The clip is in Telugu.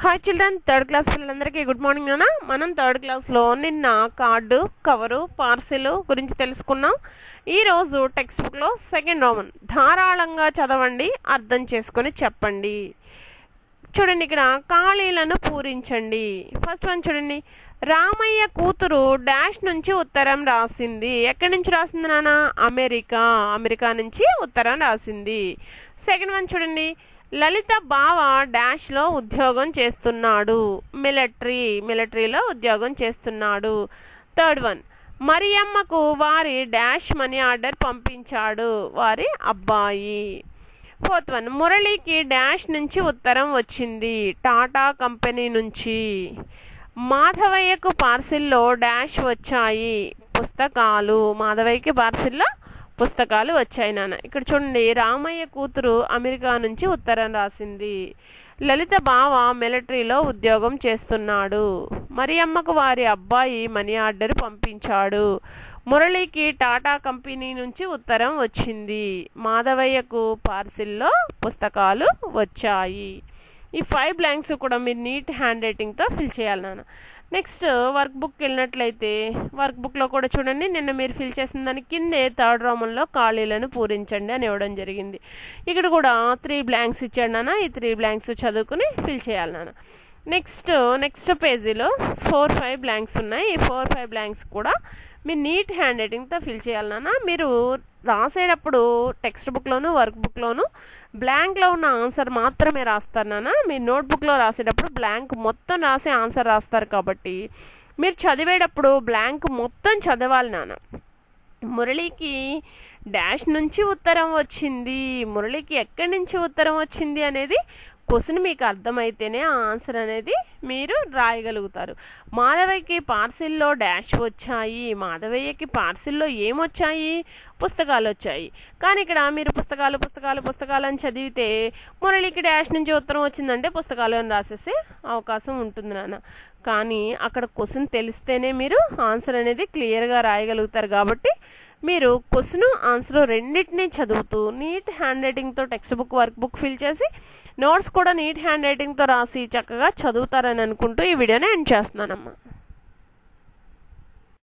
హాయ్ చిల్డ్రన్ థర్డ్ క్లాస్ పిల్లలందరికీ గుడ్ మార్నింగ్ నాన్న మనం థర్డ్ క్లాస్లో నిన్న కార్డు కవరు పార్సిల్ గురించి తెలుసుకున్నాం. ఈరోజు టెక్స్ట్ బుక్లో సెకండ్ రోమన్ ధారాళంగా చదవండి అర్థం చేసుకొని చెప్పండి. చూడండి ఇక్కడ ఖాళీలను పూరించండి. ఫస్ట్ వన్ చూడండి. రామయ్య కూతురు డాష్ నుంచి ఉత్తరం రాసింది. ఎక్కడి నుంచి రాసింది నాన్న అమెరికా. అమెరికా నుంచి ఉత్తరం రాసింది. సెకండ్ వన్ చూడండి. లలిత బావ డాష్లో ఉద్యోగం చేస్తున్నాడు. మిలిటరీ మిలిటరీలో ఉద్యోగం చేస్తున్నాడు. Third one. మరియమ్మకు వారి డాష్ మనీ ఆర్డర్ పంపించాడు వారి అబ్బాయి. Fourth one. మురళికి డాష్ నుంచి ఉత్తరం వచ్చింది. టాటా కంపెనీ నుంచి. మాధవయ్యకు పార్సిల్లో డాష్ వచ్చాయి. పుస్తకాలు. మాధవయ్యకి పార్సిల్లో పుస్తకాలు వచ్చాయి నాన్న. ఇక్కడ చూడండి రామయ్య కూతురు అమెరికా నుంచి ఉత్తరం రాసింది. లలిత బావ మిలిటరీలో ఉద్యోగం చేస్తున్నాడు. మరి అమ్మకు వారి అబ్బాయి మనీ ఆర్డర్ పంపించాడు. మురళికి టాటా కంపెనీ నుంచి ఉత్తరం వచ్చింది. మాధవయ్యకు పార్సిల్లో పుస్తకాలు వచ్చాయి. ఈ ఫైవ్ బ్లాంక్స్ కూడా మీరు నీట్ హ్యాండ్ రైటింగ్తో ఫిల్ చేయాలి నాన్న. నెక్స్ట్ వర్క్ బుక్ వెళ్ళినట్లయితే వర్క్ బుక్లో కూడా చూడండి నిన్న మీరు ఫిల్ చేసిన దాని కిందే థర్డ్ రోమంలో ఖాళీలను పూరించండి అని ఇవ్వడం జరిగింది. ఇక్కడ కూడా త్రీ బ్లాంక్స్ ఇచ్చాడు నాన్న. ఈ త్రీ బ్లాంక్స్ చదువుకుని ఫిల్ చేయాలి నాన్న. నెక్స్ట్ నెక్స్ట్ పేజీలో ఫోర్ ఫైవ్ బ్లాంక్స్ ఉన్నాయి. ఈ ఫోర్ ఫైవ్ బ్లాంక్స్ కూడా మీరు నీట్ హ్యాండ్ రైటింగ్తో ఫిల్ చేయాలి నాన్న. మీరు రాసేటప్పుడు టెక్స్ట్ బుక్లోను వర్క్ బుక్లోను బ్లాంక్లో ఉన్న ఆన్సర్ మాత్రమే రాస్తారు నాన్న. మీ నోట్బుక్లో రాసేటప్పుడు బ్లాంక్ మొత్తం రాసి ఆన్సర్ రాస్తారు కాబట్టి మీరు చదివేటప్పుడు బ్లాంక్ మొత్తం చదవాలి నాన్న. మురళికి డాష్ నుంచి ఉత్తరం వచ్చింది. మురళికి ఎక్కడి నుంచి ఉత్తరం వచ్చింది అనేది క్వశ్చన్ మీకు అర్థమైతేనే ఆ ఆన్సర్ అనేది మీరు రాయగలుగుతారు. మాధవయ్యకి పార్సిల్లో డాష్ వచ్చాయి మాధవయ్యకి పార్సిల్లో ఏమొచ్చాయి పుస్తకాలు వచ్చాయి. కానీ ఇక్కడ మీరు పుస్తకాలు పుస్తకాలు పుస్తకాలు అని చదివితే మురళికి డాష్ నుంచి ఉత్తరం వచ్చిందంటే పుస్తకాలు అని రాసేసే అవకాశం ఉంటుంది నాన్న. కానీ అక్కడ క్వశ్చన్ తెలిస్తేనే మీరు ఆన్సర్ అనేది క్లియర్గా రాయగలుగుతారు కాబట్టి మీరు క్వశ్చన్ ఆన్సర్ రెండింటినీ చదువుతూ నీట్ హ్యాండ్ రైటింగ్తో text book work book fill చేసి నోట్స్ కూడా నీట్ హ్యాండ్ రైటింగ్తో రాసి చక్కగా చదువుతారని అనుకుంటూ ఈ వీడియోని ఎండ్ చేస్తున్నానమ్మా.